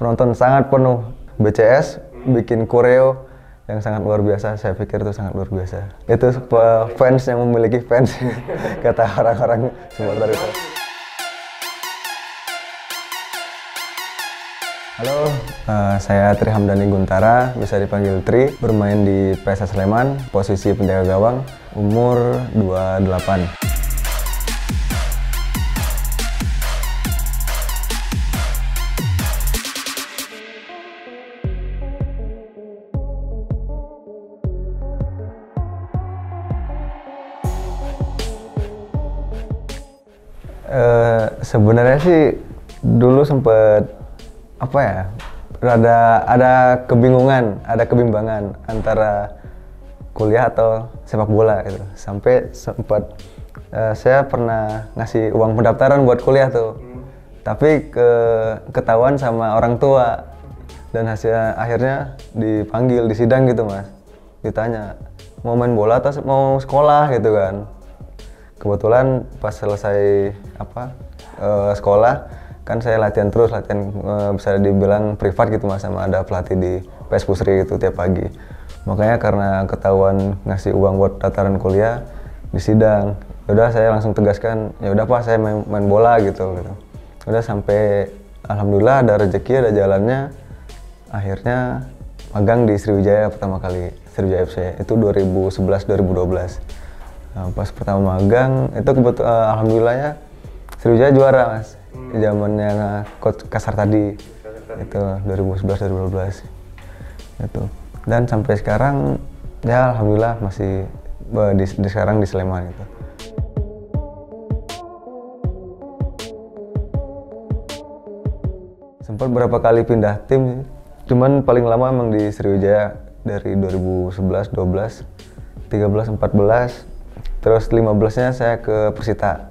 penonton sangat penuh BCS bikin koreo yang sangat luar biasa. Saya pikir itu sangat luar biasa. Itu fans yang memiliki fans kata orang-orang supporter itu Halo, eh, saya Tri Hamdani Guntara, bisa dipanggil Tri, bermain di PSS Sleman, posisi penjaga gawang, umur 28. Eh, sebenarnya sih dulu sempet apa ya rada ada kebingungan ada kebimbangan antara kuliah atau sepak bola gitu. Sampai sempat eh, saya pernah ngasih uang pendaftaran buat kuliah tuh. Tapi ke ketahuan sama orang tua. Dan hasil akhirnya dipanggil di sidang gitu mas. Ditanya mau main bola atau mau sekolah? gitu kan kebetulan pas selesai apa eh, sekolah kan saya latihan terus latihan eh, bisa dibilang privat gitu mas sama ada pelatih di PS Pusri gitu tiap pagi. Makanya karena ketahuan ngasih uang buat dataran kuliah di sidang udah saya langsung tegaskan ya udah pak saya main, main bola gitu gitu. Udah sampai alhamdulillah ada rezeki ada jalannya akhirnya magang di Sriwijaya pertama kali Sriwijaya FC itu 2011 2012 Nah, pas pertama magang itu kebetulan alhamdulillah ya Sriwijaya juara mas zamannya coach kasar tadi. Itu 2011 2012 itu. Dan sampai sekarang ya alhamdulillah masih eh, di, di sekarang di Sleman itu sempat berapa kali pindah tim cuman paling lama emang di Sriwijaya dari 2011 12 13 14 terus 15 nya saya ke Persita.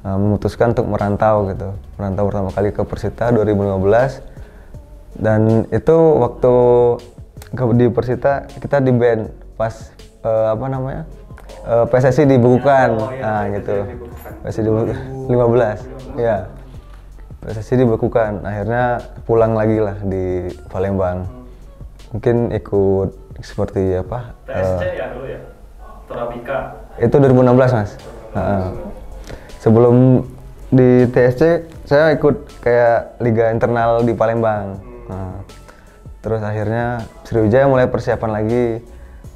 Nah, memutuskan untuk merantau gitu. Merantau pertama kali ke Persita 2015 dan itu waktu ke, di Persita kita di band pas eh, apa namanya? Eh, PSSI dibukukan. Oh, iya, nah gitu. PSSI dibukukan 15 ya PSSI dibukukan. Akhirnya pulang lagi lah di Palembang. Mungkin ikut seperti apa eh, TSC ya dulu ya? Torabika itu 2016 mas. Heeh. sebelum di TSC saya ikut kayak liga internal di Palembang. Nah, terus akhirnya Sriwijaya mulai persiapan lagi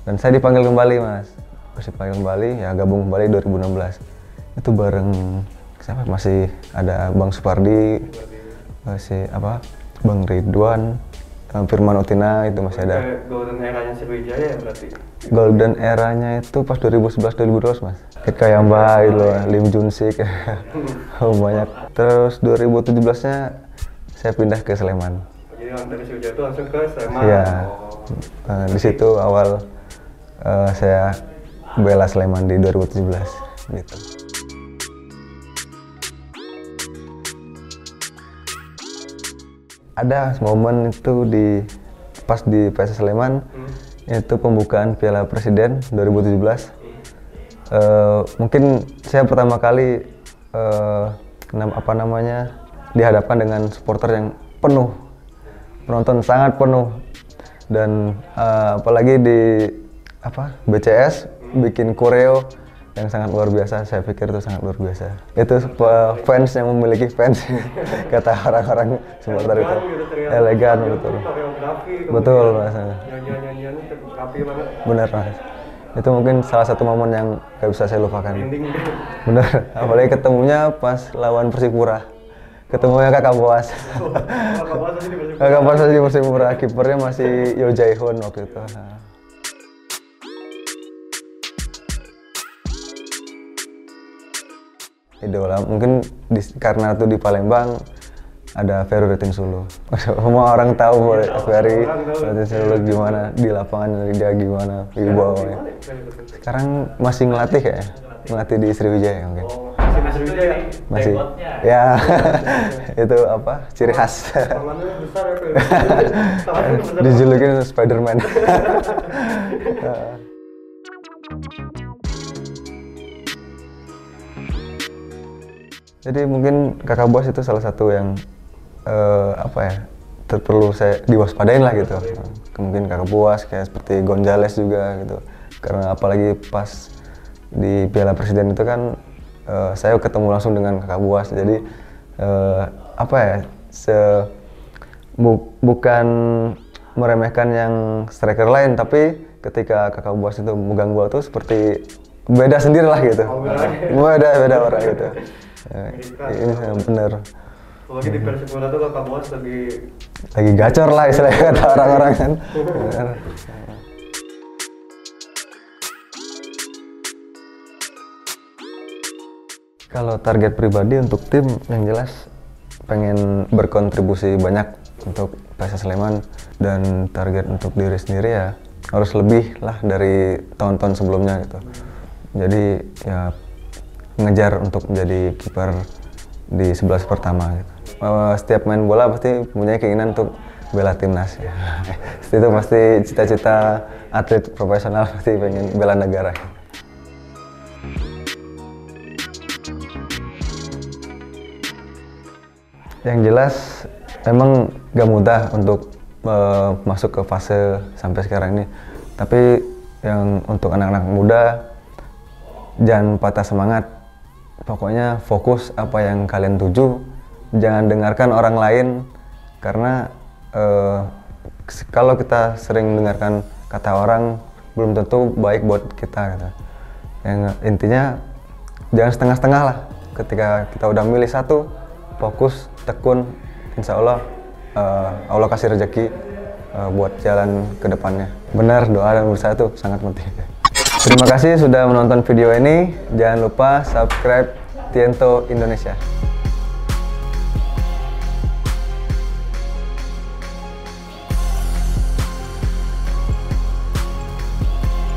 dan saya dipanggil kembali mas. Dipanggil kembali ya gabung kembali 2016 itu bareng siapa? Masih ada Bang Supardi masih apa? Bang Ridwan Firman Utina itu masih ada. Golden eranya Sriwijaya ya berarti? Golden eranya itu pas 2011 2012 mas. Kayak kayak Mbak gitu loh, Lim Jun Sik. Oh, banyak. Terus 2017 nya saya pindah ke Sleman. Jadi orang dari Sriwijaya itu langsung ke Sleman? Iya. oh. Eh, di situ awal eh, saya bela Sleman di 2017 gitu ada momen itu di pas di PS Sleman itu pembukaan Piala Presiden 2017 Eh, mungkin saya pertama kali nam- apa namanya dihadapkan dengan supporter yang penuh penonton sangat penuh. Dan eh, apalagi di apa BCS bikin koreo yang sangat luar biasa saya pikir itu sangat luar biasa. Itu fans yang memiliki fans kata orang-orang supporter itu. Elegan gitu betul. betul mas. Benar mas. Itu mungkin salah satu momen yang gak bisa saya lupakan. Bener apalagi ketemunya pas lawan Persipura. Ketemunya kakak Boas. Kakak Boas tadi di Persipura. kakak Boas di Persipura. Kipernya masih Yo Jae-hoon waktu itu idola. Mungkin di- karena itu di Palembang ada Ferry Rutin Sulu semua orang tahu boleh Ferry orang tahu. Rutin Sulu gimana di lapangan dia gimana wibawanya sekarang masih ngelatih ya? Ngelatih. Di Sriwijaya mungkin Oh, masih Sriwijaya. masih. Ya. Itu apa? Ciri khas. Tangannya besar ya, Ferry. Dijulukin Spiderman jadi mungkin kakak bos itu salah satu yang eh, apa ya ter- perlu saya diwaspadain lah gitu. Mungkin kakak puas kayak seperti Gonzales juga gitu. Karena apalagi pas di Piala Presiden itu kan eh, saya ketemu langsung dengan kakak puas jadi eh, apa ya se bu- bukan meremehkan yang striker lain tapi ketika kakak buas itu bola tuh seperti beda sendiri lah gitu. Oh, beda beda orang gitu Ini yang bener Apalagi di Persib bola tuh kakak bos lagi lagi gacor lah istilahnya kata orang-orang kan. Kalau target pribadi untuk tim yang jelas pengen berkontribusi banyak untuk PSS Sleman dan target untuk diri sendiri ya harus lebih lah dari tahun-tahun sebelumnya gitu. Jadi ya ngejar untuk menjadi kiper di 11 pertama gitu. Eh, Setiap main bola pasti punya keinginan untuk bela timnas ya. Itu pasti cita-cita atlet profesional pasti pengen bela negara. Yang jelas emang gak mudah untuk eh, masuk ke fase sampai sekarang ini. Tapi yang untuk anak-anak muda jangan patah semangat. Pokoknya fokus apa yang kalian tuju. Jangan dengarkan orang lain karena eh, kalau kita sering dengarkan kata orang belum tentu baik buat kita. Gitu. Yang intinya jangan setengah-setengah lah. Ketika kita udah milih satu, fokus, tekun, insya Allah eh, Allah kasih rezeki eh, buat jalan ke depannya. Benar doa dan berusaha itu sangat penting. Terima kasih sudah menonton video ini. Jangan lupa subscribe Tiento Indonesia.